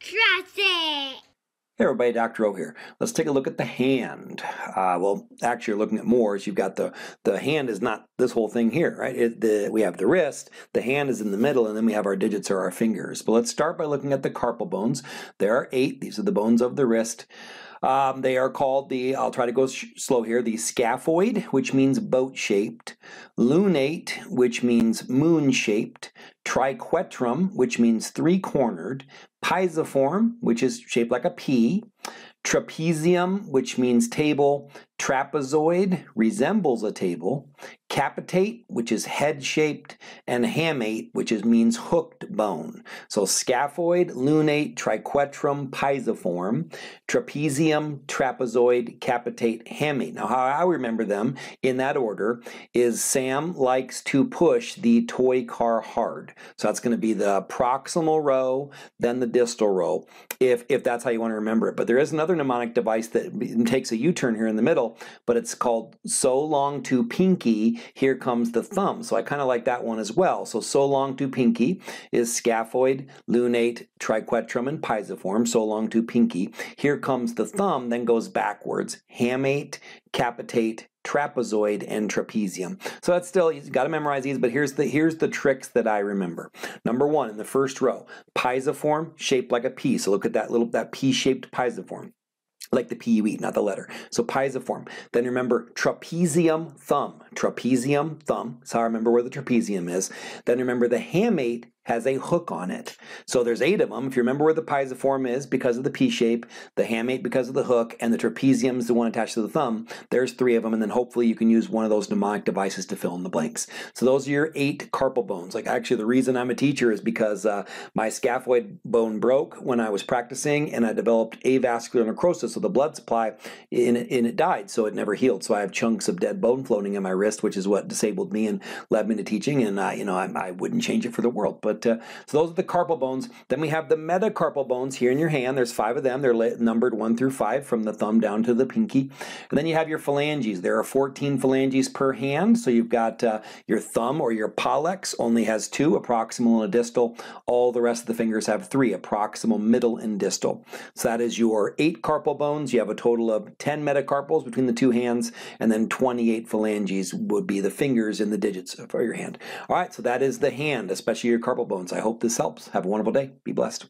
It. Hey everybody, Dr. O here. Let's take a look at the hand. Uh, well, actually, you're looking at more. As you've got the the hand is not this whole thing here, right? It, the, we have the wrist, the hand is in the middle, and then we have our digits or our fingers. But let's start by looking at the carpal bones. There are eight. These are the bones of the wrist. Um, they are called the, I'll try to go slow here, the scaphoid, which means boat shaped, lunate, which means moon shaped, triquetrum, which means three cornered, pisiform, which is shaped like a P, trapezium, which means table, trapezoid resembles a table, capitate, which is head-shaped, and hamate, which is, means hooked bone. So scaphoid, lunate, triquetrum, pisiform, trapezium, trapezoid, capitate, hamate. Now how I remember them in that order is Sam likes to push the toy car hard. So that's going to be the proximal row, then the distal row, if, if that's how you want to remember it. But there is another mnemonic device that takes a U-turn here in the middle but it's called So Long to Pinky, Here Comes the Thumb. So I kind of like that one as well. So So Long to Pinky is scaphoid, lunate, triquetrum, and pisiform, So Long to Pinky. Here Comes the Thumb then goes backwards, hamate, capitate, trapezoid, and trapezium. So that's still, you've got to memorize these, but here's the, here's the tricks that I remember. Number one, in the first row, pisiform, shaped like a P. So look at that little, that P-shaped pisiform like the pea you eat, not the letter. So pisiform. Then remember trapezium thumb. Trapezium thumb. So I remember where the trapezium is. Then remember the hamate has a hook on it. So there's eight of them. If you remember where the pisiform is because of the P shape, the hamate because of the hook, and the trapezium is the one attached to the thumb, there's three of them, and then hopefully you can use one of those mnemonic devices to fill in the blanks. So those are your eight carpal bones. Like actually the reason I'm a teacher is because uh, my scaphoid bone broke when I was practicing and I developed avascular necrosis, so the blood supply in it, in it died, so it never healed. So I have chunks of dead bone floating in my wrist, which is what disabled me and led me to teaching, and uh, you know I, I wouldn't change it for the world. But but uh, so those are the carpal bones. Then we have the metacarpal bones here in your hand. There's five of them. They're numbered one through five from the thumb down to the pinky. And then you have your phalanges. There are 14 phalanges per hand. So you've got uh, your thumb or your pollex only has two, a proximal and a distal. All the rest of the fingers have three, a proximal, middle, and distal. So that is your eight carpal bones. You have a total of 10 metacarpals between the two hands, and then 28 phalanges would be the fingers in the digits for your hand. All right, so that is the hand, especially your carpal bones. I hope this helps. Have a wonderful day. Be blessed.